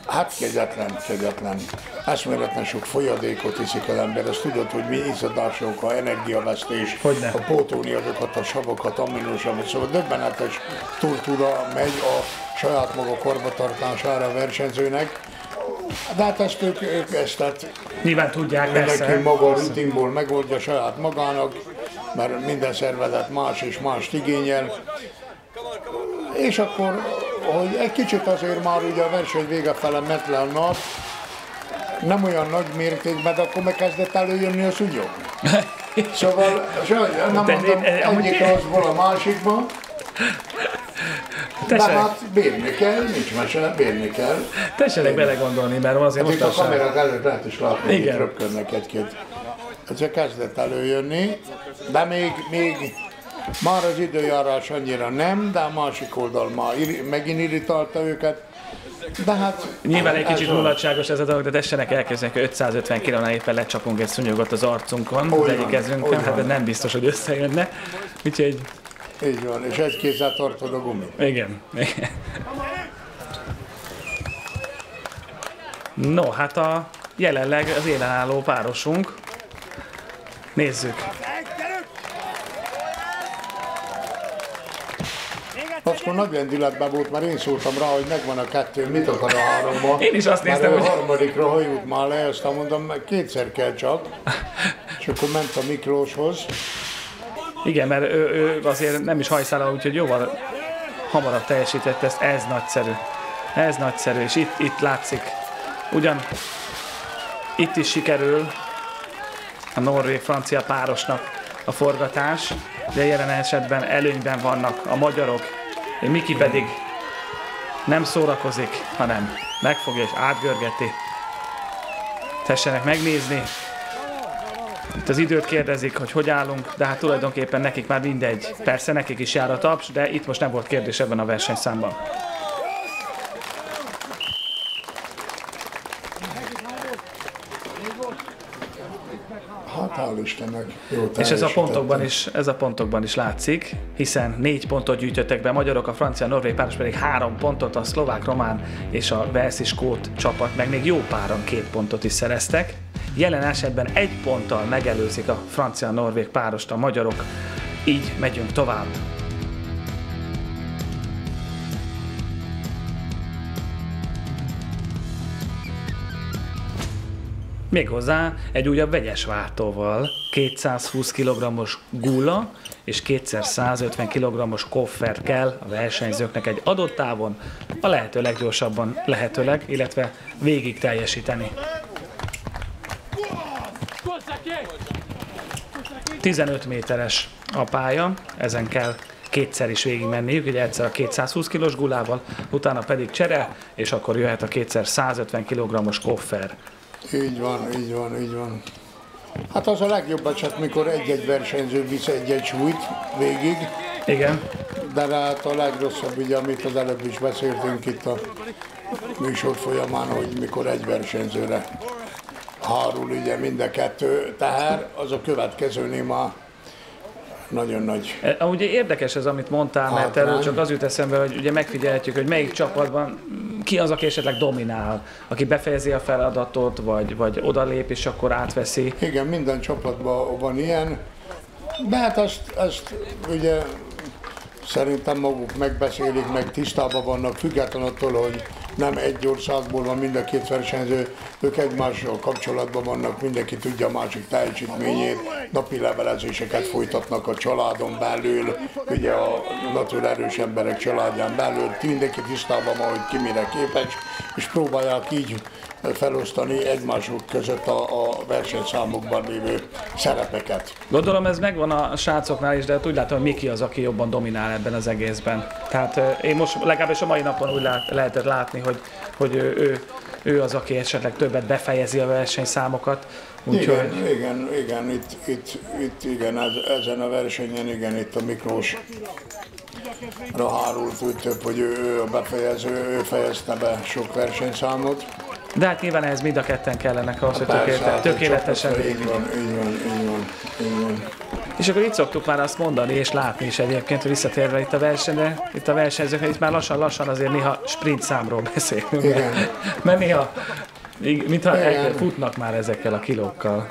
[SPEAKER 3] Hát kegyetlen, kegyetlen. Eszméletlen sok folyadékot iszik az ember, ezt tudod, hogy mi izzadások, a energiavesztés,
[SPEAKER 2] Hogyne.
[SPEAKER 3] a pótolni azokat a savakat, aminosavat, szóval döbbenetes tortúra megy a saját maga korbatartására a versenyzőnek. De hát ezt ők, ők ezt tehát
[SPEAKER 2] Nyilván tudják,
[SPEAKER 3] mindenki maga a rutinból megoldja saját magának, mert minden szervezet más és mást igényel. És akkor, hogy egy kicsit azért már ugye a verseny vége fele ment le a nap, nem olyan nagy mértékben, de akkor megkezdett előjönni a szúnyog. Szóval, sajnálom, nem mondom egyik rosszból a másikba, de hát bírni kell, nincs mese, bírni kell.
[SPEAKER 2] tessenek belegondolni, mert azért
[SPEAKER 3] Hát itt a kamerák előtt lehet is látni, hogy röpködnek egy-két. Ez kezdett előjönni, de még, még már az időjárás annyira nem, de a másik oldal már iri- megint irritálta őket. De hát...
[SPEAKER 2] Nyilván egy kicsit mulatságos ez a dolog, de tessenek elkezdeni, hogy 550 kilónál éppen lecsapunk egy szúnyogot az arcunkon,
[SPEAKER 3] Úgy
[SPEAKER 2] az egyik kezünkön, hát nem biztos, hogy összejönne. Úgyhogy
[SPEAKER 3] Így van, és egy kézzel tartod a gumi.
[SPEAKER 2] Igen. igen. No, hát a jelenleg az élen álló párosunk. Nézzük.
[SPEAKER 3] Akkor nagy lendületben volt, mert én szóltam rá, hogy megvan a kettő, mit akar a háromba.
[SPEAKER 2] Én is azt néztem, hogy-
[SPEAKER 3] a harmadikra hajult már le, aztán mondom, kétszer kell csak. És akkor ment a Miklóshoz.
[SPEAKER 2] Igen, mert ő, ő azért nem is hajszála, úgyhogy jóval hamarabb teljesített ezt. Ez nagyszerű. Ez nagyszerű, és itt, itt látszik. Ugyan itt is sikerül a norvég-francia párosnak a forgatás, de jelen esetben előnyben vannak a magyarok. Miki pedig nem szórakozik, hanem megfogja és átgörgeti. Tessenek megnézni, itt az időt kérdezik, hogy hogy állunk, de hát tulajdonképpen nekik már mindegy. Persze nekik is jár a taps, de itt most nem volt kérdés ebben a versenyszámban.
[SPEAKER 3] Hát hál' Istennek. Jó
[SPEAKER 2] És ez a pontokban is, ez a pontokban is látszik, hiszen négy pontot gyűjtöttek be a magyarok, a francia, norvég páros pedig három pontot, a szlovák, román és a velszi skót csapat meg még jó páran két pontot is szereztek. Jelen esetben egy ponttal megelőzik a francia-norvég párost a magyarok, így megyünk tovább. Méghozzá egy újabb vegyes váltóval, 220 kg-os gula és 250 kg-os koffer kell a versenyzőknek egy adott távon a lehető leggyorsabban lehetőleg, illetve végig teljesíteni. 15 méteres a pálya, ezen kell kétszer is végig menniük, ugye egyszer a 220 kg gulával, utána pedig csere, és akkor jöhet a kétszer 150 kg-os koffer.
[SPEAKER 3] Így van, így van, így van. Hát az a legjobb eset, mikor egy-egy versenyző visz egy-egy súlyt végig,
[SPEAKER 2] Igen,
[SPEAKER 3] de hát a legrosszabb, ugye, amit az előbb is beszéltünk itt a műsor folyamán, hogy mikor egy versenyzőre hárul ugye mind a kettő teher, az a következőnél már nagyon nagy.
[SPEAKER 2] E, Ugye érdekes ez, amit mondtál, mert
[SPEAKER 3] Hátrány.
[SPEAKER 2] erről csak az jut eszembe, hogy ugye megfigyelhetjük, hogy melyik csapatban ki az, aki esetleg dominál, aki befejezi a feladatot, vagy, vagy odalép, és akkor átveszi.
[SPEAKER 3] Igen, minden csapatban van ilyen, de hát ezt, ezt ugye szerintem maguk megbeszélik, meg tisztában vannak, független attól, hogy nem egy országból van mind a két versenyző, ők egymással kapcsolatban vannak, mindenki tudja a másik teljesítményét, napi levelezéseket folytatnak a családon belül, ugye a natur erős emberek családján belül, mindenki tisztában van, hogy ki mire képes, és próbálják így felosztani egymásuk között a, a versenyszámokban lévő szerepeket.
[SPEAKER 2] Gondolom ez megvan a srácoknál is, de hát úgy látom, hogy Miki az, aki jobban dominál ebben az egészben. Tehát én most legalábbis a mai napon úgy lát, lehetett látni, hogy, hogy ő, ő, ő az, aki esetleg többet befejezi a versenyszámokat. Úgyhogy
[SPEAKER 3] Igen, igen, igen, itt, itt, itt igen, ez, ezen a versenyen, igen, itt a Miklós hárult úgy több, hogy ő, ő a befejező, ő fejezte be sok versenyszámot.
[SPEAKER 2] De hát nyilván ehhez mind a ketten kellenek ahhoz, hogy
[SPEAKER 3] hát
[SPEAKER 2] tökéletesen
[SPEAKER 3] csapatra, Így van, így van, így van, így van.
[SPEAKER 2] És akkor itt szoktuk már azt mondani és látni is egyébként, visszatérve itt a versenyre, itt a versenyzőknek, itt már lassan-lassan azért néha sprint számról beszélünk.
[SPEAKER 3] Igen.
[SPEAKER 2] Mert néha, mintha futnak már ezekkel a kilókkal.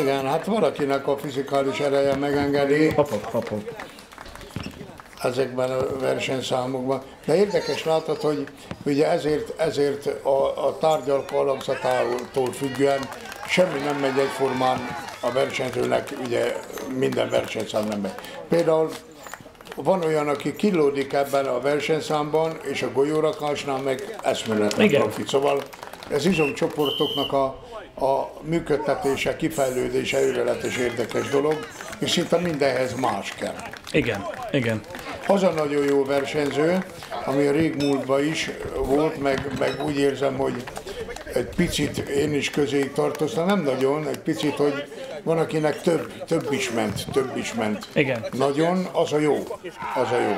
[SPEAKER 3] Igen, hát valakinek a fizikális ereje megengedi
[SPEAKER 2] Hop, hop, hop, hop.
[SPEAKER 3] Ezekben a versenyszámokban. De érdekes látod, hogy ugye ezért, ezért a, a tárgyalka alakzatától függően semmi nem megy egyformán a versenyzőnek, ugye minden versenyszám nem megy. Például van olyan, aki kilódik ebben a versenyszámban, és a golyórakásnál meg eszméletlen profit. Szóval ez izomcsoportoknak a, a működtetése, kifejlődése őrületes érdekes dolog, és szinte mindenhez más kell.
[SPEAKER 2] Igen, igen.
[SPEAKER 3] Az a nagyon jó versenyző, ami a régmúltban is volt, meg, meg úgy érzem, hogy egy picit én is közéig tartoztam, nem nagyon, egy picit, hogy van, akinek több, több is ment, több is ment.
[SPEAKER 2] Igen.
[SPEAKER 3] Nagyon, az a jó, az a jó.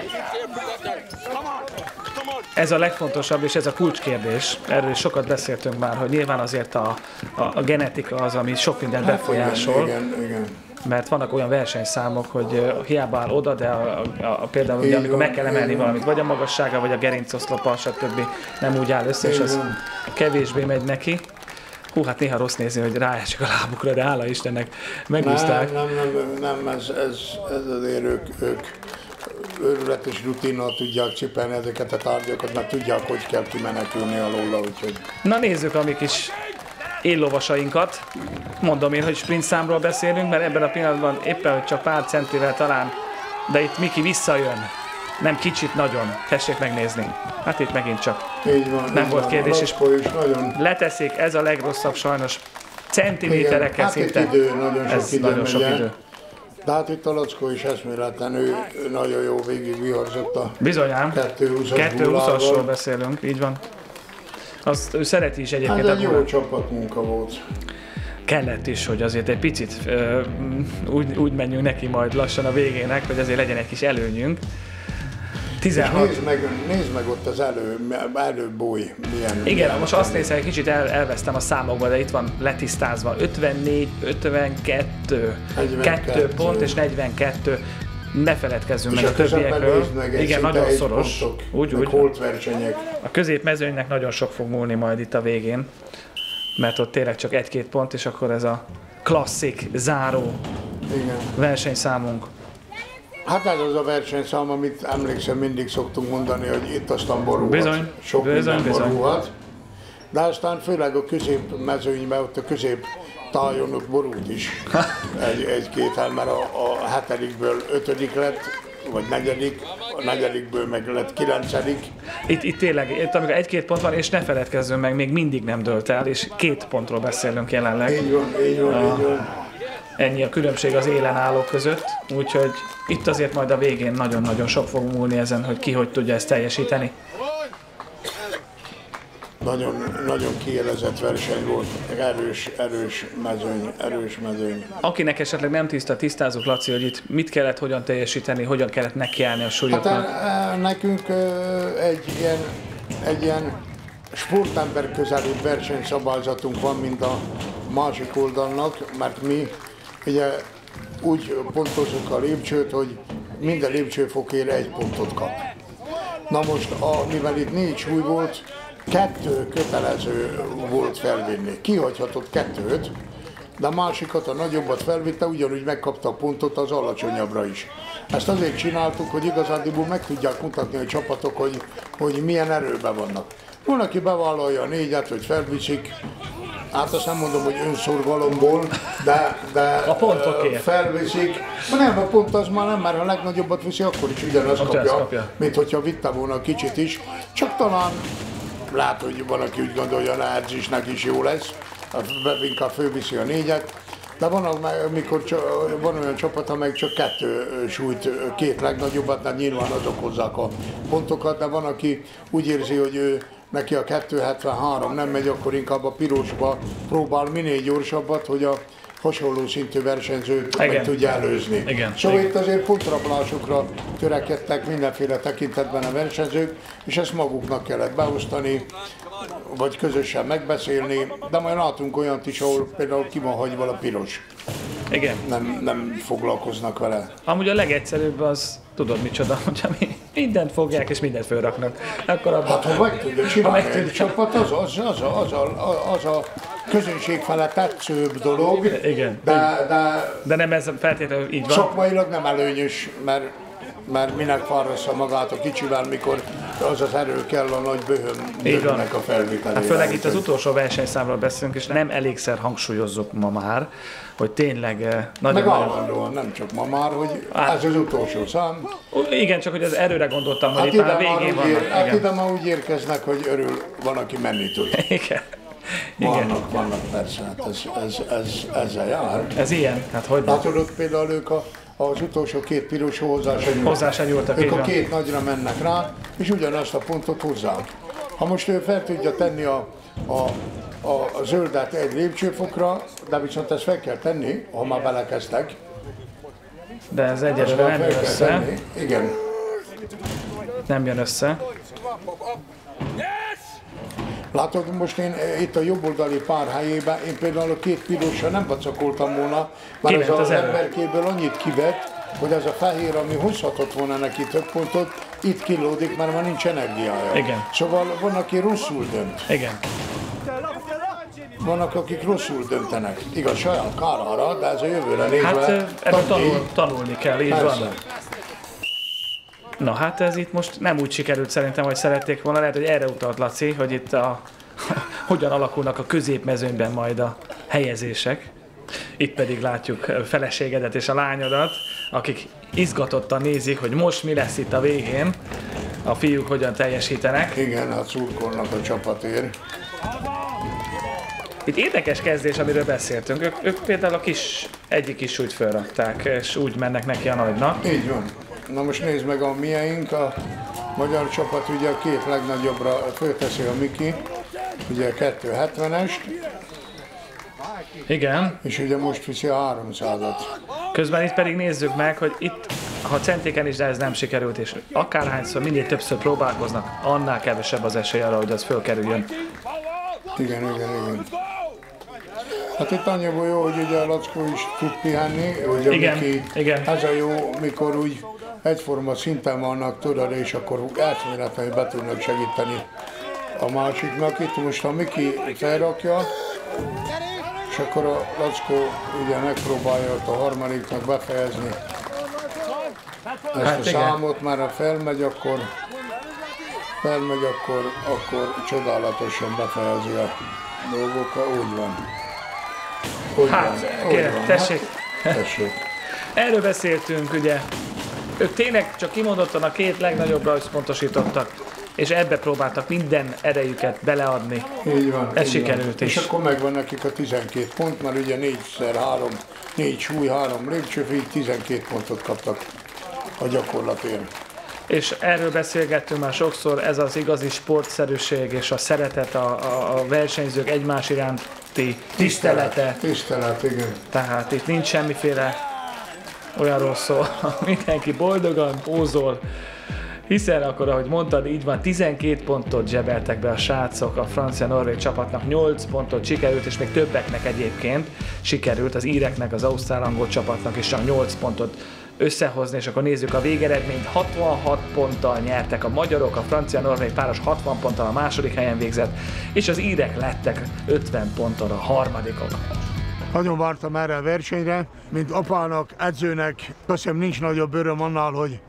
[SPEAKER 2] Ez a legfontosabb, és ez a kulcskérdés. Erről is sokat beszéltünk már, hogy nyilván azért a, a, a genetika az, ami sok mindent befolyásol.
[SPEAKER 3] Igen, igen, igen.
[SPEAKER 2] Mert vannak olyan versenyszámok, hogy hiába áll oda, de a, a, a, például ugye, amikor meg kell emelni valamit, vagy a magassága, vagy a gerincoszlopa, stb. nem úgy áll össze, és az kevésbé megy neki. Hú, hát néha rossz nézni, hogy ráesik a lábukra, de hála Istennek
[SPEAKER 3] Nem,
[SPEAKER 2] megúzták.
[SPEAKER 3] nem, nem, nem ez, ez, ez azért ők, ők őrületes rutinnal tudják cipelni ezeket a tárgyakat, mert tudják, hogy kell kimenekülni alóla, úgyhogy
[SPEAKER 2] Na nézzük a mi kis éllovasainkat. Mondom én, hogy sprint számról beszélünk, mert ebben a pillanatban éppen, hogy csak pár centivel talán, de itt Miki visszajön. Nem kicsit, nagyon. Tessék megnézni. Hát itt megint csak
[SPEAKER 3] így van.
[SPEAKER 2] Nem
[SPEAKER 3] így
[SPEAKER 2] volt
[SPEAKER 3] van.
[SPEAKER 2] kérdés, és-
[SPEAKER 3] nagyon
[SPEAKER 2] leteszik, ez a legrosszabb sajnos. Centiméterekkel
[SPEAKER 3] hát
[SPEAKER 2] szinte.
[SPEAKER 3] idő, nagyon sok
[SPEAKER 2] ez
[SPEAKER 3] idő
[SPEAKER 2] nagyon sok idő.
[SPEAKER 3] De hát itt a Lackó is eszméletlen, ő, ő nagyon jó végig viharzott a
[SPEAKER 2] Bizonyám.
[SPEAKER 3] 220-as
[SPEAKER 2] 220-asról
[SPEAKER 3] bullával.
[SPEAKER 2] beszélünk, így van. Azt ő szereti is
[SPEAKER 3] Hát
[SPEAKER 2] egyébként.
[SPEAKER 3] egy
[SPEAKER 2] a
[SPEAKER 3] jó csapatmunka volt.
[SPEAKER 2] Kellett is, hogy azért egy picit ö, úgy, úgy menjünk neki majd lassan a végének, hogy azért legyen egy kis előnyünk.
[SPEAKER 3] És
[SPEAKER 2] 16.
[SPEAKER 3] nézd meg, nézd meg ott az elő, előbúj, milyen...
[SPEAKER 2] Igen,
[SPEAKER 3] milyen
[SPEAKER 2] most azt nézem, egy kicsit el, elvesztem a számokba, de itt van letisztázva. 54, 52,
[SPEAKER 3] 42.
[SPEAKER 2] 2 pont és 42. Ne feledkezzünk meg
[SPEAKER 3] a
[SPEAKER 2] többiekről. Igen, nagyon szoros.
[SPEAKER 3] pontok,
[SPEAKER 2] Úgy, úgy.
[SPEAKER 3] holt versenyek.
[SPEAKER 2] A középmezőnynek nagyon sok fog múlni majd itt a végén, mert ott tényleg csak egy-két pont, és akkor ez a klasszik, záró
[SPEAKER 3] Igen.
[SPEAKER 2] versenyszámunk.
[SPEAKER 3] Hát ez az a versenyszám, amit emlékszem, mindig szoktunk mondani, hogy itt aztán borulhat.
[SPEAKER 2] Bizony,
[SPEAKER 3] Sok
[SPEAKER 2] bizony,
[SPEAKER 3] minden
[SPEAKER 2] bizony.
[SPEAKER 3] borulhat. De aztán főleg a közép mezőnyben, ott a közép tájon ott borult is egy, egy-két hely, mert a, a hetedikből ötödik lett, vagy negyedik, a negyedikből meg lett kilencedik.
[SPEAKER 2] Itt, itt tényleg, itt amikor egy-két pont van, és ne feledkezzünk meg, még mindig nem dölt el, és két pontról beszélünk jelenleg.
[SPEAKER 3] Így van, így van, így van.
[SPEAKER 2] Ennyi a különbség az élen állók között, úgyhogy itt azért majd a végén nagyon-nagyon sok fog múlni ezen, hogy ki hogy tudja ezt teljesíteni.
[SPEAKER 3] Nagyon, nagyon kielezett verseny volt, erős, erős mezőny, erős mezőny.
[SPEAKER 2] Akinek esetleg nem tiszta, tisztázunk, Laci, hogy itt mit kellett hogyan teljesíteni, hogyan kellett nekiállni a
[SPEAKER 3] Hát
[SPEAKER 2] súlyoknak.
[SPEAKER 3] e, nekünk e, egy ilyen, egy ilyen sportember közeli versenyszabályzatunk van, mint a másik oldalnak, mert mi ugye úgy pontozzuk a lépcsőt, hogy minden lépcsőfokért egy pontot kap. Na most, a, mivel itt négy súly volt, kettő kötelező volt felvinni. Kihagyhatott kettőt, de a másikat, a nagyobbat felvitte, ugyanúgy megkapta a pontot az alacsonyabbra is. Ezt azért csináltuk, hogy igazándiból meg tudják mutatni a csapatok, hogy, hogy milyen erőben vannak. Van, aki bevállalja a négyet, hogy felviszik, hát azt nem mondom, hogy önszorgalomból, de, de
[SPEAKER 2] A pontokért.
[SPEAKER 3] felviszik. Ma nem, a pont az már nem, mert ha a legnagyobbat viszi, akkor is Ugyanazt kapja,
[SPEAKER 2] kapja.
[SPEAKER 3] mint hogyha vitte volna kicsit is. Csak talán lehet, hogy van, aki úgy gondolja, lehet is is jó lesz, a- inkább fölviszi a négyet, de van, amikor van olyan csapat, amely csak kettő ö, két legnagyobbat, tehát nyilván azok hozzák a pontokat, de van, aki úgy érzi, hogy ő neki a 273 nem megy, akkor inkább a pirosba próbál minél gyorsabbat, hogy a hasonló szintű versenyzőt meg
[SPEAKER 2] Igen.
[SPEAKER 3] tudja előzni.
[SPEAKER 2] Igen.
[SPEAKER 3] Szóval
[SPEAKER 2] Igen.
[SPEAKER 3] itt azért pontrablásokra törekedtek mindenféle tekintetben a versenyzők, és ezt maguknak kellett beosztani. vagy közösen megbeszélni, de majd látunk olyat is, ahol például ki van hagyva a piros.
[SPEAKER 2] Igen.
[SPEAKER 3] Nem, nem foglalkoznak vele.
[SPEAKER 2] Amúgy a legegyszerűbb az, tudod micsoda, hogy ami mindent fogják és mindent fölraknak. Akkor abban,
[SPEAKER 3] Hát ha meg tudja csinálni
[SPEAKER 2] meg tudja.
[SPEAKER 3] csapat, az, az, az, a, az, a, az a közönség fele tetszőbb dolog,
[SPEAKER 2] Igen.
[SPEAKER 3] de, de
[SPEAKER 2] de nem ez feltétlenül így van.
[SPEAKER 3] szakmailag nem előnyös, mert, mert minek fárrassza magát a kicsivel, mikor az az erő kell a nagy
[SPEAKER 2] van.
[SPEAKER 3] nőnek a felvételére.
[SPEAKER 2] Hát főleg itt az utolsó versenyszámról beszélünk, és nem elégszer hangsúlyozzuk ma már, hogy tényleg eh, nagyon,
[SPEAKER 3] Meg állandóan, nem csak ma már, hogy
[SPEAKER 2] Hát-
[SPEAKER 3] ez az utolsó szám.
[SPEAKER 2] Igen, csak hogy az erőre gondoltam, hogy
[SPEAKER 3] Hát
[SPEAKER 2] itt már a végén vannak.
[SPEAKER 3] hát ide már úgy érkeznek, hogy örül, van, aki menni tud.
[SPEAKER 2] Igen. Igen.
[SPEAKER 3] Vannak, vannak persze, hát ez, ez, ez, ezzel jár.
[SPEAKER 2] Ez ilyen, hát hogy.
[SPEAKER 3] Látod, ott például ők a, az utolsó két piros hozzá se nyúltak.
[SPEAKER 2] Hozzá se nyúltak,
[SPEAKER 3] Ők a
[SPEAKER 2] van.
[SPEAKER 3] két nagyra mennek rá, és ugyanazt a pontot hozzák. Ha most ő fel tudja tenni a, a, a, a zöldet egy lépcsőfokra, de viszont ezt fel kell tenni, ha már belekezdtek.
[SPEAKER 2] De ez
[SPEAKER 3] már
[SPEAKER 2] nem jön össze.
[SPEAKER 3] tenni. Igen.
[SPEAKER 2] Nem jön össze.
[SPEAKER 3] Látod, most én eh, itt a jobboldali pár helyében, én például a két pirosra nem vacakoltam volna, mert
[SPEAKER 2] Kiment
[SPEAKER 3] az,
[SPEAKER 2] az
[SPEAKER 3] emberkéből annyit kivett, hogy ez a fehér, ami hozhatott volna neki több pontot, itt kilódik, mert már nincs energiája.
[SPEAKER 2] Igen.
[SPEAKER 3] Szóval van, aki rosszul dönt.
[SPEAKER 2] Igen.
[SPEAKER 3] Vannak, akik rosszul döntenek. Igaz, saját kárára, de ez a jövőre nézve.
[SPEAKER 2] Hát eh,
[SPEAKER 3] tanulj.
[SPEAKER 2] tanul, tanulni kell, így
[SPEAKER 3] Persze.
[SPEAKER 2] van. Na hát ez itt most nem úgy sikerült szerintem, hogy szerették volna. Lehet, hogy erre utalt Laci, hogy itt a, hogyan alakulnak a középmezőnyben majd a helyezések. Itt pedig látjuk feleségedet és a lányodat, akik izgatottan nézik, hogy most mi lesz itt a végén. A fiúk hogyan teljesítenek.
[SPEAKER 3] Igen, hát szurkolnak a csapatért.
[SPEAKER 2] Itt érdekes kezdés, amiről beszéltünk. Ők, ők például a kis, egyik kis súlyt felrakták, és úgy mennek neki a nagynak.
[SPEAKER 3] Így van. Na most nézd meg a miénk, a magyar csapat ugye a két legnagyobbra fölteszi a Miki, ugye a 270-est,
[SPEAKER 2] Igen.
[SPEAKER 3] és ugye most viszi a 300-at.
[SPEAKER 2] Közben itt pedig nézzük meg, hogy itt, ha centéken is, de ez nem sikerült, és akárhányszor, minél többször próbálkoznak, annál kevesebb az esély arra, hogy az fölkerüljön.
[SPEAKER 3] Igen, igen, igen. Hát itt annyiból jó, hogy ugye a Lackó is tud pihenni, ugye
[SPEAKER 2] Igen,
[SPEAKER 3] Miki,
[SPEAKER 2] igen.
[SPEAKER 3] ez a jó, mikor úgy egyforma szinten vannak, tudod, és akkor átméletlenül be tudnak segíteni a másiknak. Itt most a Miki felrakja, és akkor a Lackó ugye megpróbálja ott a harmadiknak befejezni ezt
[SPEAKER 2] Hát
[SPEAKER 3] a
[SPEAKER 2] igen.
[SPEAKER 3] számot, már ha felmegy, akkor felmegy, akkor, akkor csodálatosan befejezi a dolgokat, úgy van. Úgy
[SPEAKER 2] Hát,
[SPEAKER 3] van, úgy
[SPEAKER 2] kérem,
[SPEAKER 3] van.
[SPEAKER 2] tessék.
[SPEAKER 3] Hát, tessék.
[SPEAKER 2] Erről beszéltünk, ugye. Ők tényleg csak kimondottan a két legnagyobbra összpontosítottak, és ebbe próbáltak minden erejüket beleadni.
[SPEAKER 3] Így van.
[SPEAKER 2] Ez
[SPEAKER 3] így
[SPEAKER 2] sikerült
[SPEAKER 3] van.
[SPEAKER 2] is.
[SPEAKER 3] És akkor megvan nekik a 12 pont, mert ugye 4x 3, 4 súly, 3 lépcsőfék, 12 pontot kaptak a gyakorlatért.
[SPEAKER 2] És erről beszélgettünk már sokszor, ez az igazi sportszerűség és a szeretet, a, a, a versenyzők egymás iránti tisztelete.
[SPEAKER 3] Tisztelet, igen.
[SPEAKER 2] Tehát itt nincs semmiféle olyanról szó, mindenki boldogan pózol, hiszen akkor, ahogy mondtad, így van, 12 pontot zsebeltek be a srácok, a francia-norvég csapatnak 8 pontot sikerült, és még többeknek egyébként sikerült, az íreknek, az ausztrál-angol csapatnak is csak 8 pontot összehozni, és akkor nézzük a végeredményt. 66 ponttal nyertek a magyarok, a francia-norvég páros 60 ponttal a második helyen végzett, és az írek lettek 50 ponttal a harmadikok.
[SPEAKER 3] Nagyon vártam erre a versenyre, mint apának, edzőnek. Hiszem nincs nagyobb öröm annál, hogy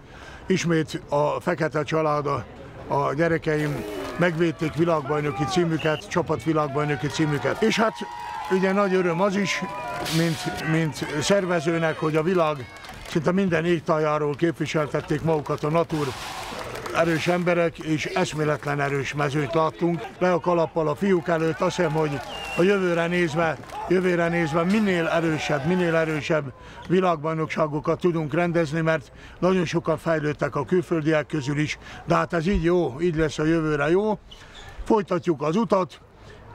[SPEAKER 3] ismét a fekete család, a, gyerekeim megvédték világbajnoki címüket, csapat világbajnoki címüket. És hát ugye nagy öröm az is, mint, mint szervezőnek, hogy a világ szinte minden égtájáról képviseltették magukat a Natur erős emberek, és eszméletlen erős mezőt láttunk. Le a kalappal a fiúk előtt, azt hiszem, hogy a jövőre nézve, jövőre nézve minél erősebb, minél erősebb világbajnokságokat tudunk rendezni, mert nagyon sokan fejlődtek a külföldiek közül is, de hát ez így jó, így lesz a jövőre jó. Folytatjuk az utat,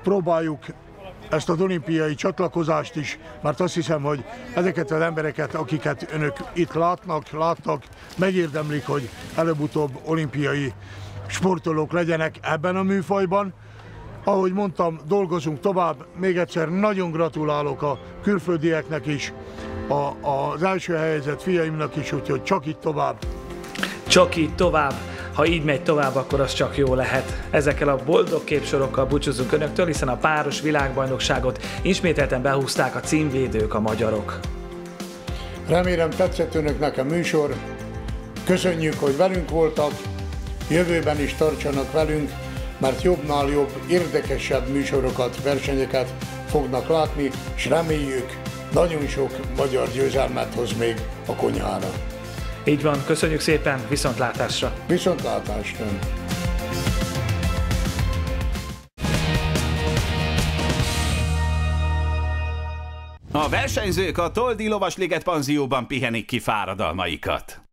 [SPEAKER 3] próbáljuk ezt az olimpiai csatlakozást is, mert azt hiszem, hogy ezeket az embereket, akiket önök itt látnak, láttak, megérdemlik, hogy előbb-utóbb olimpiai sportolók legyenek ebben a műfajban. ahogy mondtam, dolgozunk tovább. Még egyszer nagyon gratulálok a külföldieknek is, a, az első helyzet fiaimnak is, úgyhogy csak itt tovább.
[SPEAKER 2] Csak így tovább. Ha így megy tovább, akkor az csak jó lehet. Ezekkel a boldog képsorokkal búcsúzunk Önöktől, hiszen a páros világbajnokságot ismételten behúzták a címvédők, a magyarok.
[SPEAKER 3] Remélem tetszett Önöknek a műsor. Köszönjük, hogy velünk voltak. Jövőben is tartsanak velünk, mert jobbnál jobb, érdekesebb műsorokat, versenyeket fognak látni, és reméljük, nagyon sok magyar győzelmet hoz még a konyhára.
[SPEAKER 2] Így van, köszönjük szépen, viszontlátásra!
[SPEAKER 3] Viszontlátásra!
[SPEAKER 1] A versenyzők a Toldi Lovasliget panzióban pihenik ki fáradalmaikat.